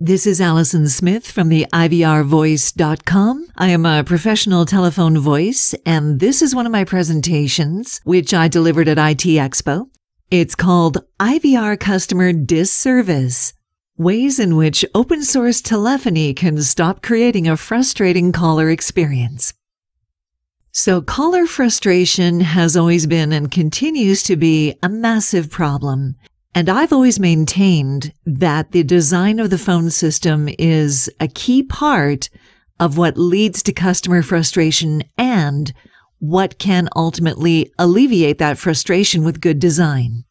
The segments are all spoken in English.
This is Allison Smith from the IVRvoice.com. I am a professional telephone voice, and this is one of my presentations, which I delivered at IT Expo. It's called IVR Customer Disservice Ways in which open source telephony can stop creating a frustrating caller experience. So, caller frustration has always been and continues to be a massive problem. And I've always maintained that the design of the phone system is a key part of what leads to customer frustration and what can ultimately alleviate that frustration with good design.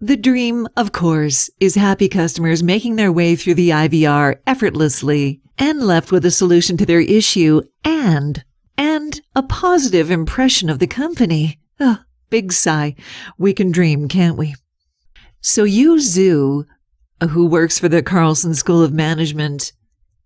The dream, of course, is happy customers making their way through the IVR effortlessly and left with a solution to their issue and and a positive impression of the company. Oh, big sigh. We can dream, can't we? So Yu Zhu, who works for the Carlson School of Management,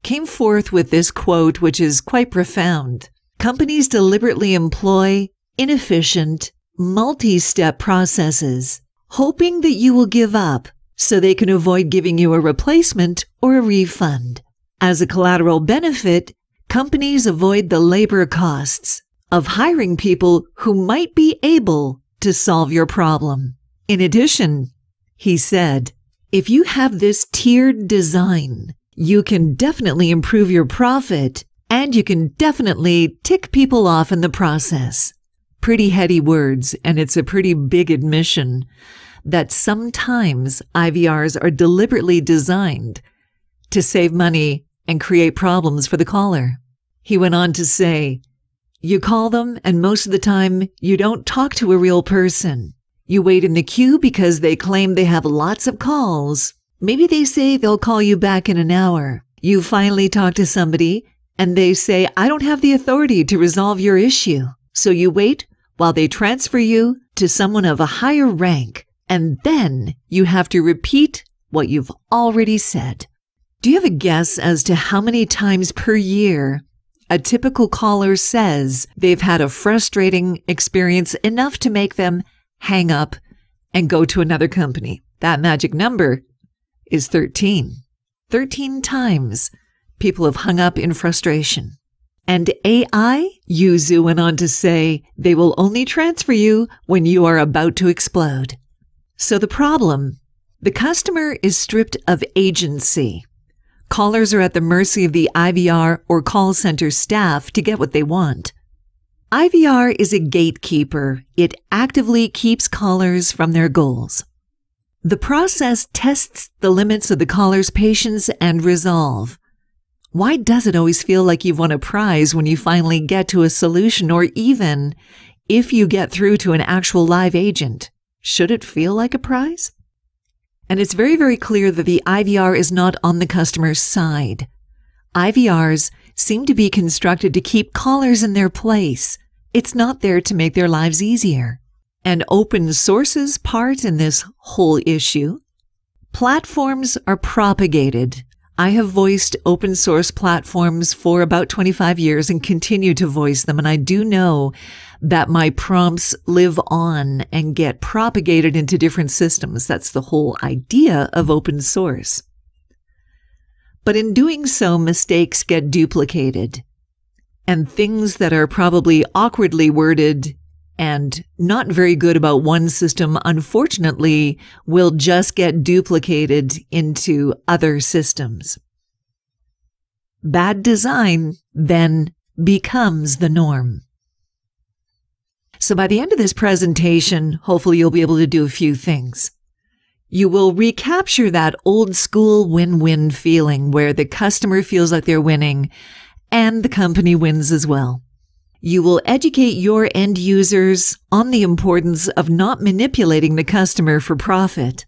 came forth with this quote, which is quite profound. Companies deliberately employ inefficient, multi-step processes hoping that you will give up so they can avoid giving you a replacement or a refund. As a collateral benefit, companies avoid the labor costs of hiring people who might be able to solve your problem. In addition, he said, if you have this tiered design, you can definitely improve your profit and you can definitely tick people off in the process pretty heady words, and it's a pretty big admission that sometimes IVRs are deliberately designed to save money and create problems for the caller. He went on to say, You call them, and most of the time, you don't talk to a real person. You wait in the queue because they claim they have lots of calls. Maybe they say they'll call you back in an hour. You finally talk to somebody and they say, I don't have the authority to resolve your issue. So you wait while they transfer you to someone of a higher rank, and then you have to repeat what you've already said. Do you have a guess as to how many times per year a typical caller says they've had a frustrating experience enough to make them hang up and go to another company? That magic number is 13. 13 times people have hung up in frustration. And AI, Yu Zhu went on to say, they will only transfer you when you are about to explode. So the problem, the customer is stripped of agency. Callers are at the mercy of the IVR or call center staff to get what they want. IVR is a gatekeeper. It actively keeps callers from their goals. The process tests the limits of the caller's patience and resolve. Why does it always feel like you've won a prize when you finally get to a solution or even if you get through to an actual live agent? Should it feel like a prize? And it's very, very clear that the IVR is not on the customer's side. IVRs seem to be constructed to keep callers in their place. It's not there to make their lives easier. And open source's part in this whole issue. Platforms are propagated I have voiced open source platforms for about 25 years and continue to voice them. And I do know that my prompts live on and get propagated into different systems. That's the whole idea of open source. But in doing so, mistakes get duplicated and things that are probably awkwardly worded and not very good about one system, unfortunately, will just get duplicated into other systems. Bad design then becomes the norm. So by the end of this presentation, hopefully you'll be able to do a few things. You will recapture that old school win-win feeling where the customer feels like they're winning and the company wins as well. You will educate your end users on the importance of not manipulating the customer for profit.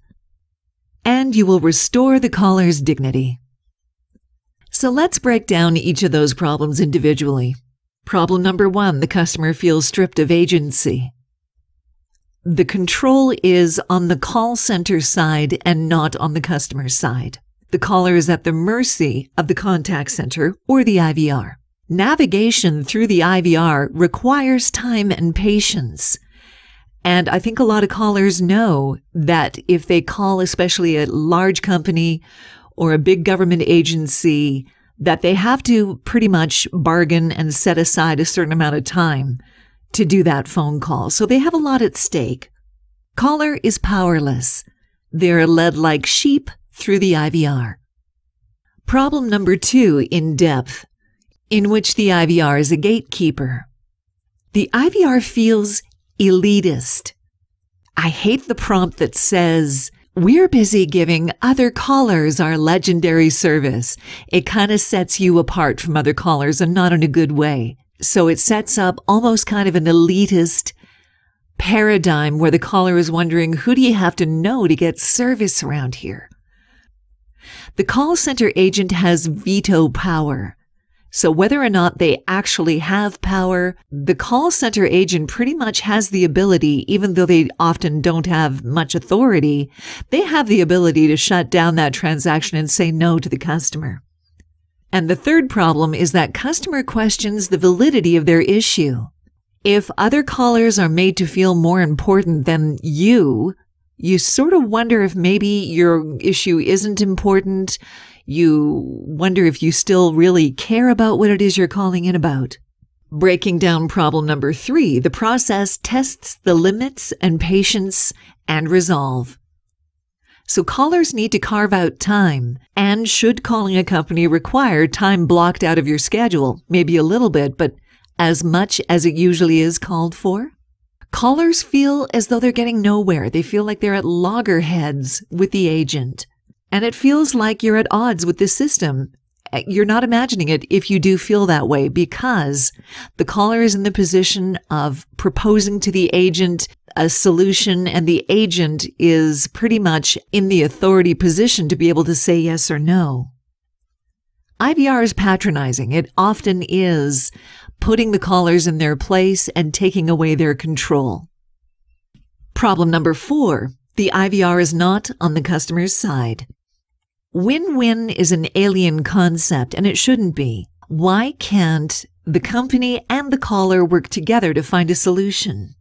And you will restore the caller's dignity. So let's break down each of those problems individually. Problem number one, the customer feels stripped of agency. The control is on the call center side and not on the customer side. The caller is at the mercy of the contact center or the IVR. Navigation through the IVR requires time and patience. And I think a lot of callers know that if they call, especially a large company or a big government agency that they have to pretty much bargain and set aside a certain amount of time to do that phone call. So they have a lot at stake. Caller is powerless. They're led like sheep through the IVR. Problem number two in depth, in which the IVR is a gatekeeper. The IVR feels elitist. I hate the prompt that says, we're busy giving other callers our legendary service. It kind of sets you apart from other callers and not in a good way. So it sets up almost kind of an elitist paradigm where the caller is wondering, who do you have to know to get service around here? The call center agent has veto power. So whether or not they actually have power, the call center agent pretty much has the ability, even though they often don't have much authority, they have the ability to shut down that transaction and say no to the customer. And the third problem is that customer questions the validity of their issue. If other callers are made to feel more important than you, you sort of wonder if maybe your issue isn't important you wonder if you still really care about what it is you're calling in about. Breaking down problem number three, the process tests the limits and patience and resolve. So callers need to carve out time. And should calling a company require time blocked out of your schedule, maybe a little bit, but as much as it usually is called for? Callers feel as though they're getting nowhere. They feel like they're at loggerheads with the agent. And it feels like you're at odds with this system. You're not imagining it if you do feel that way because the caller is in the position of proposing to the agent a solution and the agent is pretty much in the authority position to be able to say yes or no. IVR is patronizing. It often is putting the callers in their place and taking away their control. Problem number four. The IVR is not on the customer's side. Win-win is an alien concept and it shouldn't be. Why can't the company and the caller work together to find a solution?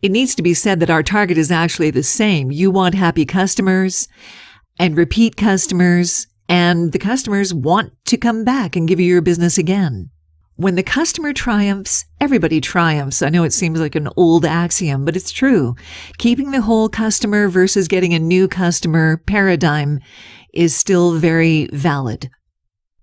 It needs to be said that our target is actually the same. You want happy customers and repeat customers and the customers want to come back and give you your business again. When the customer triumphs, everybody triumphs. I know it seems like an old axiom, but it's true. Keeping the whole customer versus getting a new customer paradigm is still very valid.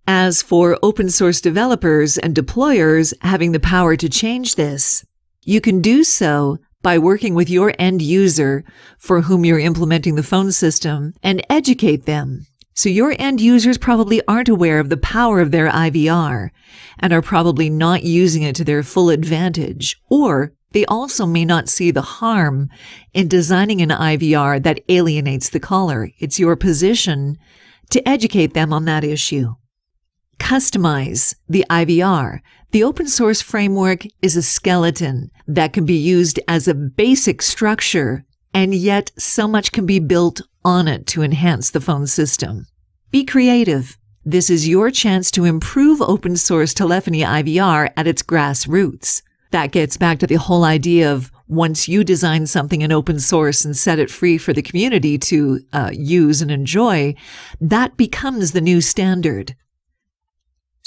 As for open source developers and deployers having the power to change this, you can do so by working with your end user for whom you're implementing the phone system and educate them. So your end users probably aren't aware of the power of their IVR and are probably not using it to their full advantage, or they also may not see the harm in designing an IVR that alienates the caller. It's your position to educate them on that issue. Customize the IVR. The open source framework is a skeleton that can be used as a basic structure, and yet so much can be built on it to enhance the phone system. Be creative. This is your chance to improve open source telephony IVR at its grassroots that gets back to the whole idea of once you design something in open source and set it free for the community to uh, use and enjoy, that becomes the new standard.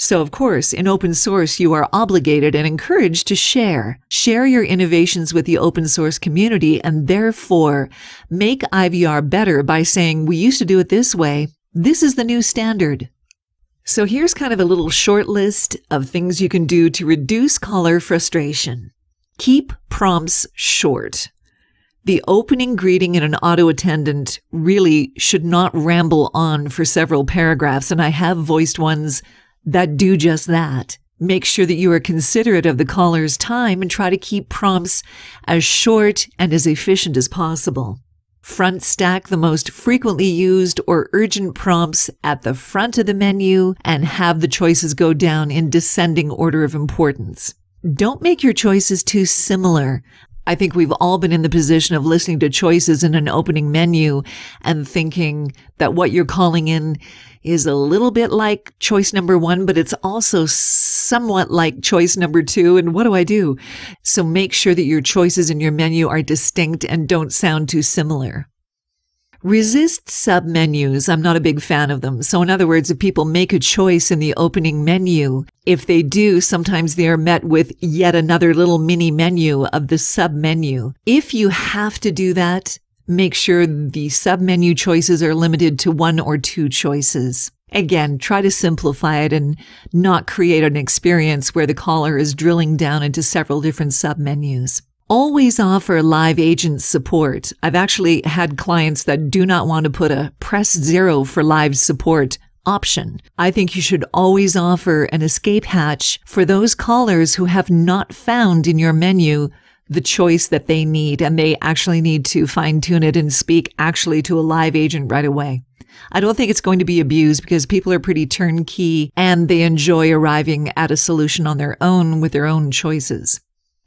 So, of course, in open source, you are obligated and encouraged to share. Share your innovations with the open source community and therefore make IVR better by saying, we used to do it this way. This is the new standard. So here's kind of a little short list of things you can do to reduce caller frustration. Keep prompts short. The opening greeting in an auto attendant really should not ramble on for several paragraphs, and I have voiced ones that do just that. Make sure that you are considerate of the caller's time and try to keep prompts as short and as efficient as possible. Front stack the most frequently used or urgent prompts at the front of the menu and have the choices go down in descending order of importance. Don't make your choices too similar. I think we've all been in the position of listening to choices in an opening menu and thinking that what you're calling in is a little bit like choice number one, but it's also somewhat like choice number two. And what do I do? So make sure that your choices in your menu are distinct and don't sound too similar. Resist submenus. I'm not a big fan of them. So in other words, if people make a choice in the opening menu, if they do, sometimes they are met with yet another little mini menu of the submenu. If you have to do that, make sure the submenu choices are limited to one or two choices. Again, try to simplify it and not create an experience where the caller is drilling down into several different submenus. Always offer live agent support. I've actually had clients that do not want to put a press zero for live support option. I think you should always offer an escape hatch for those callers who have not found in your menu the choice that they need and they actually need to fine tune it and speak actually to a live agent right away. I don't think it's going to be abused because people are pretty turnkey and they enjoy arriving at a solution on their own with their own choices.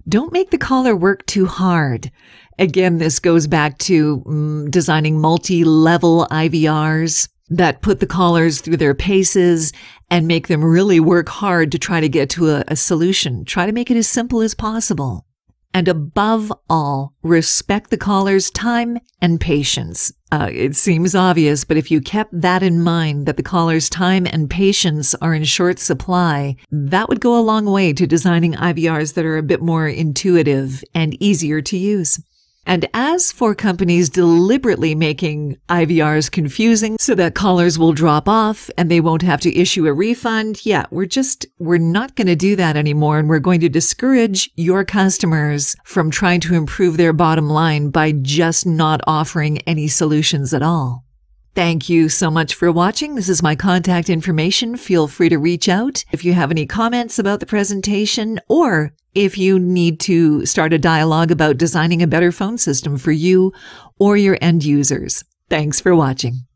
Don't make the caller work too hard. Again, this goes back to um, designing multi-level IVRs that put the callers through their paces and make them really work hard to try to get to a, a solution. Try to make it as simple as possible. And above all, respect the caller's time and patience. Uh, it seems obvious, but if you kept that in mind, that the caller's time and patience are in short supply, that would go a long way to designing IVRs that are a bit more intuitive and easier to use. And as for companies deliberately making IVRs confusing so that callers will drop off and they won't have to issue a refund, yeah, we're just, we're not going to do that anymore. And we're going to discourage your customers from trying to improve their bottom line by just not offering any solutions at all. Thank you so much for watching. This is my contact information. Feel free to reach out if you have any comments about the presentation or if you need to start a dialogue about designing a better phone system for you or your end users. Thanks for watching.